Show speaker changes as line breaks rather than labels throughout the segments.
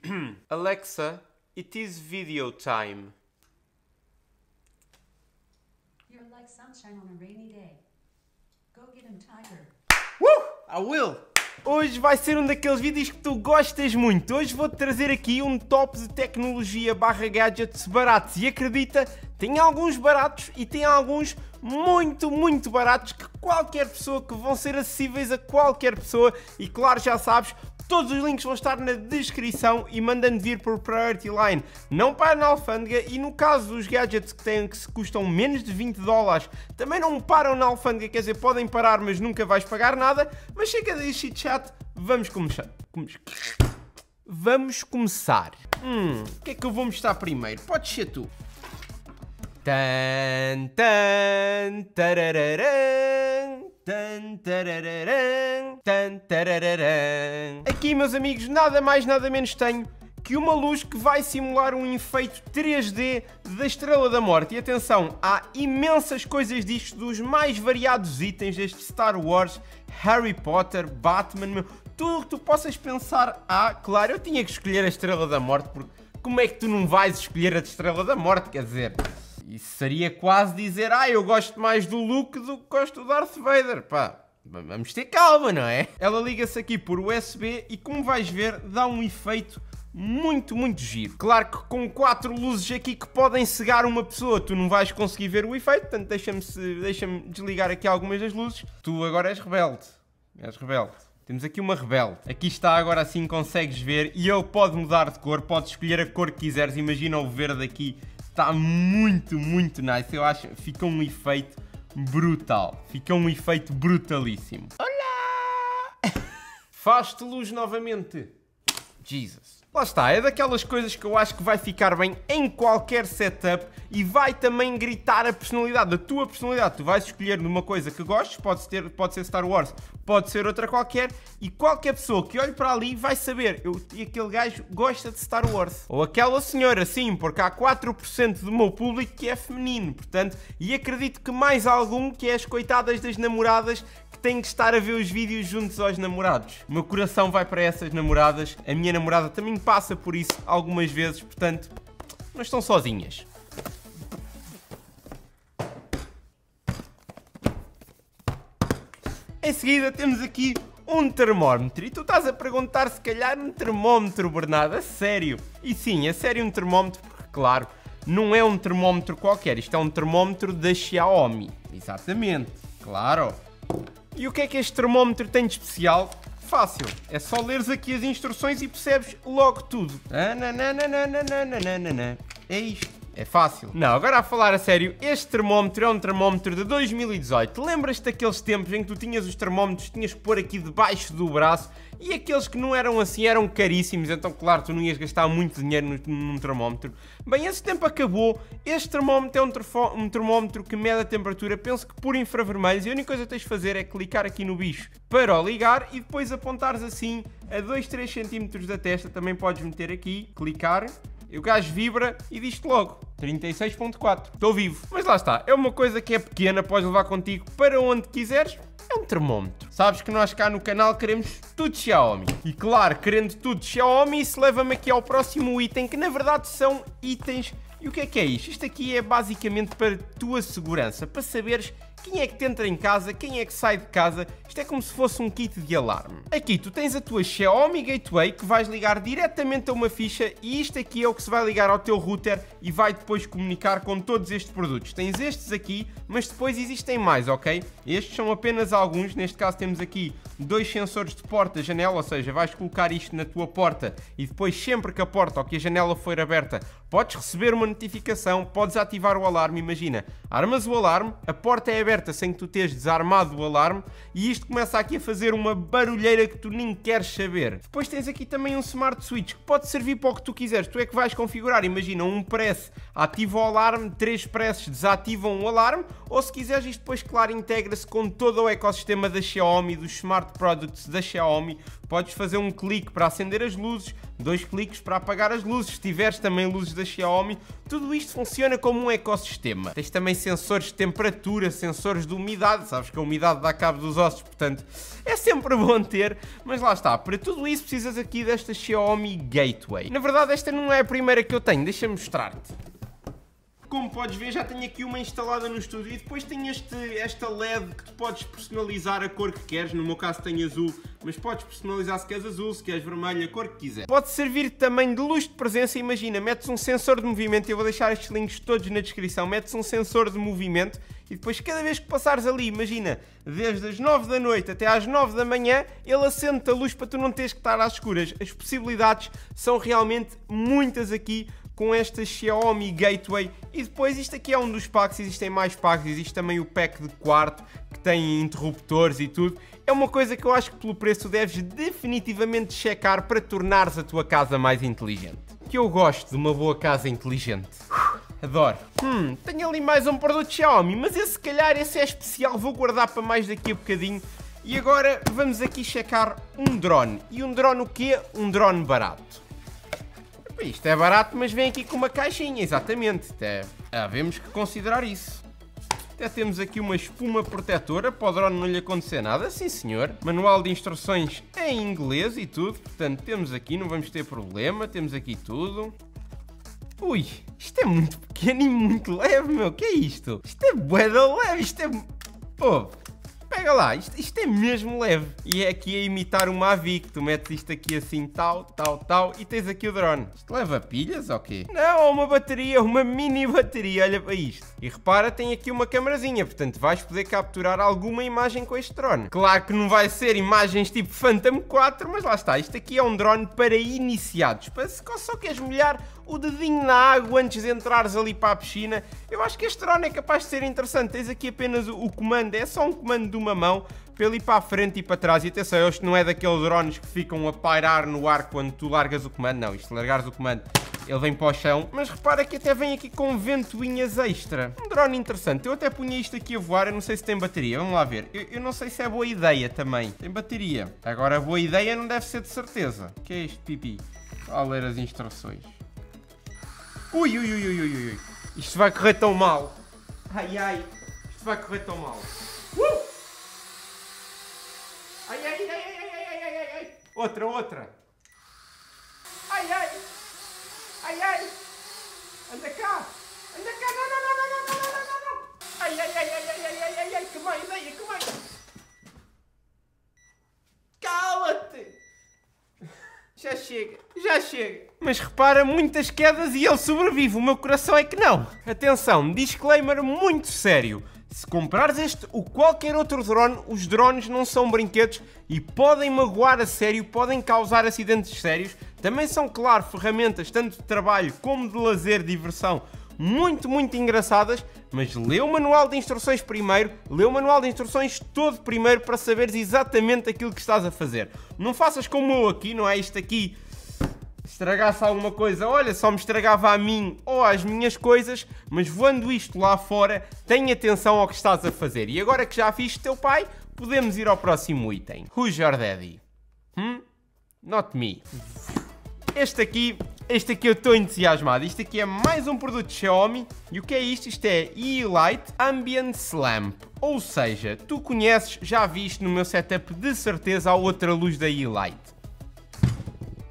Alexa, it is video time.
You're like sunshine on a rainy day. Go get him, Tiger.
Uh! I will! Hoje vai ser um daqueles vídeos que tu gostas muito. Hoje vou-te trazer aqui um top de tecnologia barra gadgets baratos. E acredita, tem alguns baratos e tem alguns muito, muito baratos que qualquer pessoa, que vão ser acessíveis a qualquer pessoa. E claro, já sabes, Todos os links vão estar na descrição e mandando vir por Priority Line. Não para na alfândega e no caso dos gadgets que, têm, que se custam menos de 20 dólares, também não param na alfândega, quer dizer, podem parar, mas nunca vais pagar nada. Mas chega de chit chat, vamos começar. Vamos começar. Hum, o que é que eu vou mostrar primeiro? Pode ser tu. Tan, tan. Aqui, meus amigos, nada mais, nada menos tenho que uma luz que vai simular um efeito 3D da Estrela da Morte. E atenção, há imensas coisas disto, dos mais variados itens deste Star Wars, Harry Potter, Batman, tudo o que tu possas pensar. Ah, claro, eu tinha que escolher a Estrela da Morte, porque como é que tu não vais escolher a Estrela da Morte, quer dizer... Isso seria quase dizer, ah, eu gosto mais do Luke do que gosto do Darth Vader. Pá, vamos ter calma, não é? Ela liga-se aqui por USB e como vais ver, dá um efeito muito, muito giro. Claro que com quatro luzes aqui que podem cegar uma pessoa, tu não vais conseguir ver o efeito, portanto deixa-me deixa desligar aqui algumas das luzes. Tu agora és rebelde. És rebelde. Temos aqui uma rebelde. Aqui está, agora assim consegues ver e ele pode mudar de cor, podes escolher a cor que quiseres. Imagina o verde aqui Está muito, muito nice. Eu acho que fica um efeito brutal. Fica um efeito brutalíssimo. Olá! Faz-te luz novamente. Jesus. Lá está, é daquelas coisas que eu acho que vai ficar bem em qualquer setup e vai também gritar a personalidade, a tua personalidade. Tu vais escolher numa coisa que gostes, pode ser, pode ser Star Wars, pode ser outra qualquer, e qualquer pessoa que olhe para ali vai saber, eu, aquele gajo gosta de Star Wars. Ou aquela senhora, sim, porque há 4% do meu público que é feminino, portanto, e acredito que mais algum que é as coitadas das namoradas têm que estar a ver os vídeos juntos aos namorados. O meu coração vai para essas namoradas, a minha namorada também passa por isso algumas vezes, portanto, não estão sozinhas. Em seguida temos aqui um termómetro. E tu estás a perguntar se calhar um termómetro, Bernardo, a sério. E sim, a sério um termómetro, porque claro, não é um termómetro qualquer, isto é um termómetro da Xiaomi. Exatamente, claro. E o que é que este termómetro tem de especial? Fácil, é só leres aqui as instruções e percebes logo tudo. É isto. É fácil. Não, agora a falar a sério, este termómetro é um termómetro de 2018. Lembras-te daqueles tempos em que tu tinhas os termómetros, tinhas que pôr aqui debaixo do braço e aqueles que não eram assim eram caríssimos, então claro, tu não ias gastar muito dinheiro num termómetro. Bem, esse tempo acabou, este termómetro é um, um termómetro que mede a temperatura, penso que por infravermelhos, e a única coisa que tens de fazer é clicar aqui no bicho para o ligar e depois apontares assim a 2, 3 cm da testa, também podes meter aqui, clicar e o gajo vibra e diz-te logo 36.4. Estou vivo. Mas lá está, é uma coisa que é pequena, podes levar contigo para onde quiseres. É um termómetro. Sabes que nós cá no canal queremos tudo Xiaomi. E claro, querendo tudo Xiaomi, isso leva-me aqui ao próximo item, que na verdade são itens. E o que é que é isto? Isto aqui é basicamente para tua segurança, para saberes quem é que entra em casa, quem é que sai de casa. Isto é como se fosse um kit de alarme. Aqui tu tens a tua Xiaomi Gateway que vais ligar diretamente a uma ficha e isto aqui é o que se vai ligar ao teu router e vai depois comunicar com todos estes produtos. Tens estes aqui, mas depois existem mais, ok? Estes são apenas alguns, neste caso temos aqui dois sensores de porta-janela, ou seja, vais colocar isto na tua porta e depois sempre que a porta ou que a janela for aberta, podes receber uma notificação, podes ativar o alarme, imagina, armas o alarme, a porta é aberta sem que tu teres desarmado o alarme e isto começa aqui a fazer uma barulheira que tu nem queres saber. Depois tens aqui também um smart switch que pode servir para o que tu quiseres, tu é que vais configurar, imagina um press ativa o alarme, três presses desativam o alarme ou se quiseres isto depois claro integra-se com todo o ecossistema da Xiaomi, dos smart products da Xiaomi, podes fazer um clique para acender as luzes, dois cliques para apagar as luzes. Se tiveres também luzes da Xiaomi, tudo isto funciona como um ecossistema. Tens também sensores de temperatura, sensores de umidade, sabes que a umidade dá cabo dos ossos, portanto é sempre bom ter, mas lá está, para tudo isso precisas aqui desta Xiaomi Gateway. Na verdade esta não é a primeira que eu tenho, deixa-me mostrar-te como podes ver, já tenho aqui uma instalada no estúdio e depois tem este, esta LED que tu podes personalizar a cor que queres. No meu caso tem azul, mas podes personalizar se queres azul, se queres vermelho, a cor que quiser. Pode servir também de luz de presença. Imagina, metes um sensor de movimento, eu vou deixar estes links todos na descrição. Metes um sensor de movimento e depois cada vez que passares ali, imagina, desde as 9 da noite até às 9 da manhã, ele acende a luz para tu não teres que estar às escuras. As possibilidades são realmente muitas aqui com esta Xiaomi Gateway e depois isto aqui é um dos packs, existem mais packs, existe também o pack de quarto que tem interruptores e tudo. É uma coisa que eu acho que pelo preço deves definitivamente checar para tornares a tua casa mais inteligente. Que eu gosto de uma boa casa inteligente. Adoro. Hum, tenho ali mais um produto Xiaomi, mas esse se calhar esse é especial, vou guardar para mais daqui a bocadinho. E agora vamos aqui checar um drone. E um drone o quê? Um drone barato. Isto é barato, mas vem aqui com uma caixinha, exatamente. Até havemos que considerar isso. Até temos aqui uma espuma protetora para o drone não lhe acontecer nada, sim senhor. Manual de instruções em inglês e tudo, portanto temos aqui, não vamos ter problema, temos aqui tudo. Ui, isto é muito pequeno e muito leve, meu, que é isto? Isto é bué leve, isto é... Pô, pega lá, isto, isto, é mesmo leve. E é aqui a imitar uma Mavic, tu metes isto aqui assim, tal, tal, tal, e tens aqui o drone. Isto leva pilhas ou quê? Não, uma bateria, uma mini bateria, olha para isto. E repara, tem aqui uma camarazinha, portanto vais poder capturar alguma imagem com este drone. Claro que não vai ser imagens tipo Phantom 4, mas lá está, isto aqui é um drone para iniciados, para se só queres molhar o dedinho na água antes de entrares ali para a piscina. Eu acho que este drone é capaz de ser interessante. Tens aqui apenas o, comando, é só um comando de uma mão para ir para a frente e para trás. E atenção, este não é daqueles drones que ficam a pairar no ar quando tu largas o comando. Não, isto largares o comando, ele vem para o chão. Mas repara que até vem aqui com ventoinhas extra. Um drone interessante. Eu até punha isto aqui a voar, eu não sei se tem bateria. Vamos lá ver. Eu, eu não sei se é boa ideia também. Tem bateria. Agora, boa ideia não deve ser de certeza. O que é isto, pipi? Vou ler as instruções. Ui, ui, ui, ui, ui, ui. Isto vai correr tão mal. Ai, ai. Isto vai correr tão mal. Uh! Ai, ai, ai, ai, ai, ai, ai, ai, ai. Outra, outra. Ai, ai. Ai, ai. Anda cá. Anda cá. Não, não, não, não, não, não, não, não, não. Ai, ai, ai, ai, ai, ai, ai, ai, ai. Que má ideia, que má Cala-te. Já chega, já chega. Mas repara, muitas quedas e ele sobrevive. O meu coração é que não. Atenção, disclaimer muito sério. Se comprares este ou qualquer outro drone, os drones não são brinquedos e podem magoar a sério, podem causar acidentes sérios. Também são, claro, ferramentas tanto de trabalho como de lazer, diversão, muito, muito engraçadas, mas lê o manual de instruções primeiro, lê o manual de instruções todo primeiro para saberes exatamente aquilo que estás a fazer. Não faças como eu aqui, não é isto aqui estragasse alguma coisa, olha, só me estragava a mim ou às minhas coisas, mas voando isto lá fora, tenha atenção ao que estás a fazer. E agora que já fiz teu pai, podemos ir ao próximo item. Who's your daddy? Hmm? Not me. Este aqui, este aqui eu estou entusiasmado. Isto aqui é mais um produto Xiaomi. E o que é isto? Isto é E-Light Ambient Lamp. Ou seja, tu conheces, já viste no meu setup de certeza a outra luz da E-Light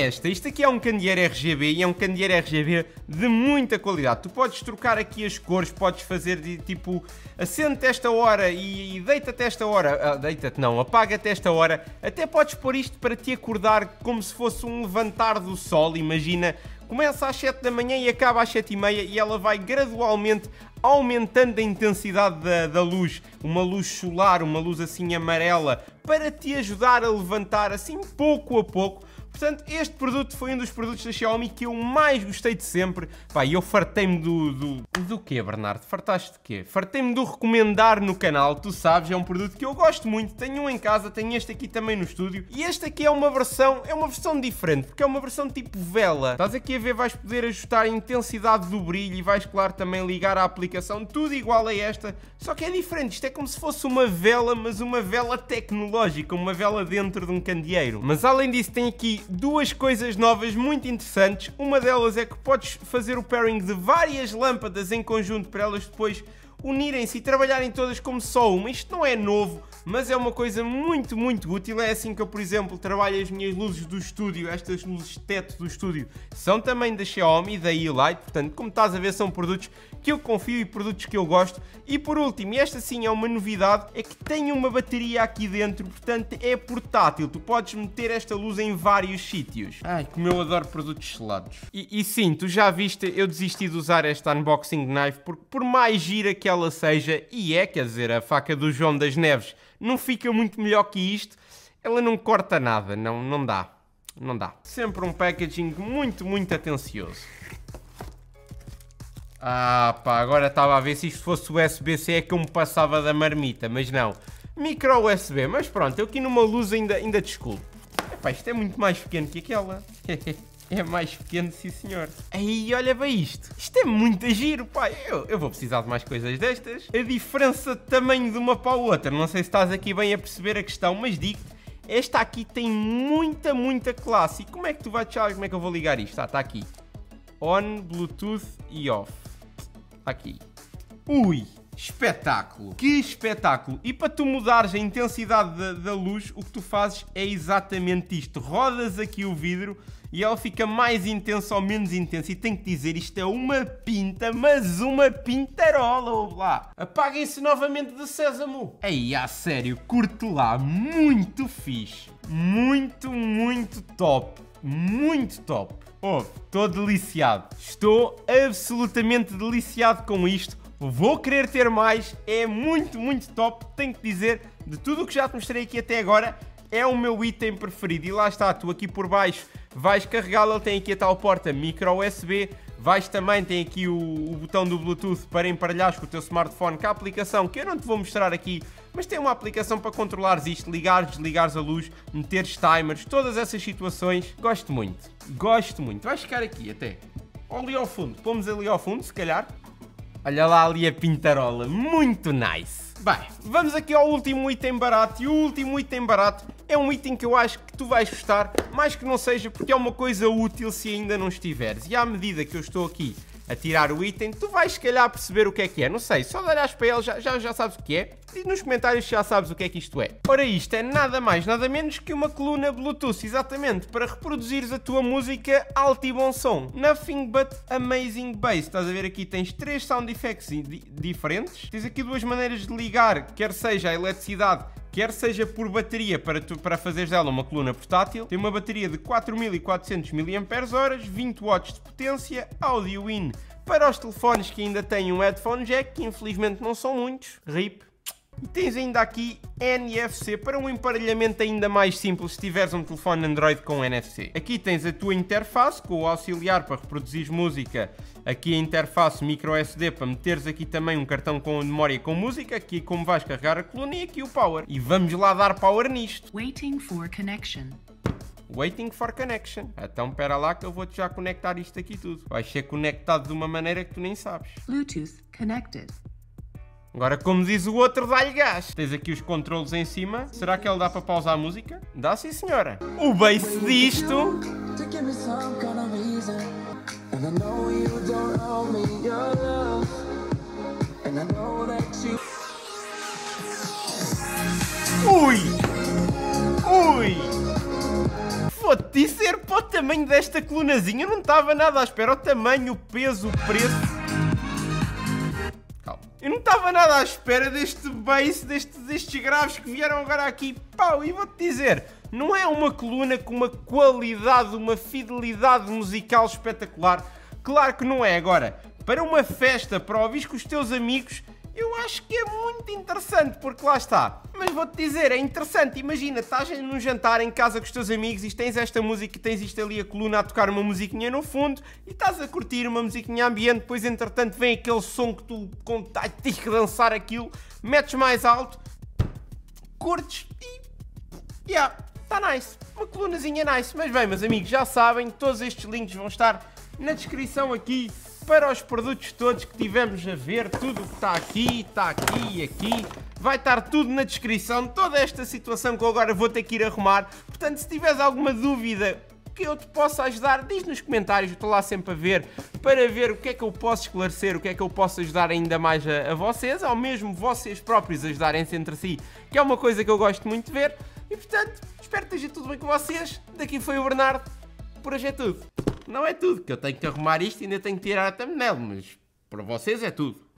esta. Isto aqui é um candeeiro RGB e é um candeeiro RGB de muita qualidade. Tu podes trocar aqui as cores, podes fazer de, tipo acende-te esta hora e, e deita-te esta hora, ah, deita-te não, apaga-te esta hora. Até podes pôr isto para te acordar como se fosse um levantar do sol. Imagina, começa às 7 da manhã e acaba às 7 e meia e ela vai gradualmente aumentando a intensidade da, da luz, uma luz solar, uma luz assim amarela, para te ajudar a levantar assim pouco a pouco Portanto, este produto foi um dos produtos da Xiaomi que eu mais gostei de sempre. Pá, e eu fartei-me do, do... Do quê, Bernardo? Fartaste de quê? Fartei-me do recomendar no canal, tu sabes, é um produto que eu gosto muito. Tenho um em casa, tenho este aqui também no estúdio. E este aqui é uma versão, é uma versão diferente, porque é uma versão tipo vela. Estás aqui a ver, vais poder ajustar a intensidade do brilho e vais, claro, também ligar a aplicação, tudo igual a esta, só que é diferente. Isto é como se fosse uma vela, mas uma vela tecnológica, uma vela dentro de um candeeiro. Mas além disso, tem aqui duas coisas novas muito interessantes. Uma delas é que podes fazer o pairing de várias lâmpadas em conjunto para elas depois unirem-se e trabalharem todas como só uma. Isto não é novo, mas é uma coisa muito, muito útil. É assim que eu, por exemplo, trabalho as minhas luzes do estúdio, estas luzes de teto do estúdio, são também da Xiaomi, da E-Light, portanto, como estás a ver, são produtos que eu confio e produtos que eu gosto. E por último, e esta sim é uma novidade, é que tem uma bateria aqui dentro, portanto é portátil. Tu podes meter esta luz em vários sítios. Ai, como eu adoro produtos selados. E, e sim, tu já viste, eu desisti de usar esta unboxing knife, porque por mais gira que ela seja, e é, quer dizer, a faca do João das Neves não fica muito melhor que isto, ela não corta nada, não, não dá. Não dá. Sempre um packaging muito, muito atencioso. Ah pá, agora estava a ver se isto fosse USB-C é que eu me passava da marmita, mas não. Micro USB, mas pronto, eu aqui numa luz ainda, ainda desculpo. Epá, isto é muito mais pequeno que aquela. é mais pequeno, sim senhor. Aí, olha bem isto. Isto é muito giro, pá. Eu, eu vou precisar de mais coisas destas. A diferença de tamanho de uma para a outra, não sei se estás aqui bem a perceber a questão, mas digo esta aqui tem muita, muita classe. E como é que tu vais achar como é que eu vou ligar isto? Ah, está aqui. On, Bluetooth e off. Aqui. Ui, espetáculo. Que espetáculo. E para tu mudares a intensidade da, da, luz, o que tu fazes é exatamente isto. Rodas aqui o vidro e ela fica mais intensa ou menos intensa. E tenho que dizer, isto é uma pinta, mas uma pintarola, lá. Apaguem-se novamente de sésamo. Ei, a sério, curte lá. Muito fixe. Muito, muito top. Muito top. Oh, estou deliciado. Estou absolutamente deliciado com isto. Vou querer ter mais. É muito, muito top. Tenho que dizer, de tudo o que já te mostrei aqui até agora, é o meu item preferido. E lá está, tu aqui por baixo vais carregá-lo. Ele tem aqui a tal porta micro USB. Vais também, tem aqui o, o, botão do Bluetooth para emparelhares com o teu smartphone com a aplicação que eu não te vou mostrar aqui, mas tem uma aplicação para controlares isto, ligares, desligares a luz, meteres timers, todas essas situações. Gosto muito, gosto muito. Vais ficar aqui até. Ali ao fundo, pomos ali ao fundo, se calhar. Olha lá ali a pintarola, muito nice. Bem, vamos aqui ao último item barato e o último item barato é um item que eu acho que tu vais gostar, mais que não seja porque é uma coisa útil se ainda não estiveres. E à medida que eu estou aqui a tirar o item, tu vais se calhar perceber o que é que é. Não sei, só de olhares para ele já, já, já sabes o que é. E nos comentários já sabes o que é que isto é. Ora, isto é nada mais, nada menos que uma coluna Bluetooth, exatamente, para reproduzires a tua música alto e bom som. Nothing but amazing bass. Estás a ver aqui, tens três sound effects di diferentes. Tens aqui duas maneiras de ligar, quer seja a eletricidade quer seja por bateria para, tu, para fazeres dela uma coluna portátil, tem uma bateria de 4400 mAh, 20 watts de potência, áudio in para os telefones que ainda têm um headphone jack, que infelizmente não são muitos, RIP, e tens ainda aqui NFC para um emparelhamento ainda mais simples se tiveres um telefone Android com NFC. Aqui tens a tua interface com o auxiliar para reproduzir música, aqui a interface microSD para meteres aqui também um cartão com memória com música, aqui como vais carregar a coluna e aqui o power. E vamos lá dar power nisto.
Waiting for connection.
Waiting for connection. Então espera lá que eu vou-te já conectar isto aqui tudo. Vai ser conectado de uma maneira que tu nem sabes.
Bluetooth connected.
Agora, como diz o outro, dá-lhe gás. Tens aqui os controles em cima. Será que ele dá para pausar a música? Dá sim, senhora. O bass disto... Ui! Ui! Vou-te dizer, para o tamanho desta colunazinha, eu não estava nada à espera. O tamanho, o peso, o preço... Eu não estava nada à espera deste bass, deste, destes graves que vieram agora aqui. Pau, e vou-te dizer, não é uma coluna com uma qualidade, uma fidelidade musical espetacular. Claro que não é. Agora, para uma festa, para ouvir com os teus amigos, eu acho que é muito interessante, porque lá está. Mas vou-te dizer, é interessante. Imagina, estás num jantar em casa com os teus amigos e tens esta música, tens isto ali a coluna a tocar uma musiquinha no fundo e estás a curtir uma musiquinha ambiente, depois entretanto vem aquele som que tu tens que dançar aquilo, metes mais alto, curtes e. Yeah, está nice. Uma colunazinha nice. Mas bem, meus amigos, já sabem, todos estes links vão estar na descrição aqui para os produtos todos que tivemos a ver, tudo que está aqui, está aqui e aqui, vai estar tudo na descrição, toda esta situação que eu agora vou ter que ir arrumar. Portanto, se tiveres alguma dúvida que eu te possa ajudar, diz nos comentários, estou lá sempre a ver, para ver o que é que eu posso esclarecer, o que é que eu posso ajudar ainda mais a, a vocês, ou mesmo vocês próprios ajudarem-se entre si, que é uma coisa que eu gosto muito de ver. E portanto, espero que esteja tudo bem com vocês. Daqui foi o Bernardo. Por hoje é tudo. Não é tudo, que eu tenho que arrumar isto e ainda tenho que tirar a thumbnail, mas para vocês é tudo.